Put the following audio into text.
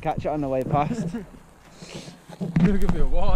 Catch it on the way past. Give me a warning.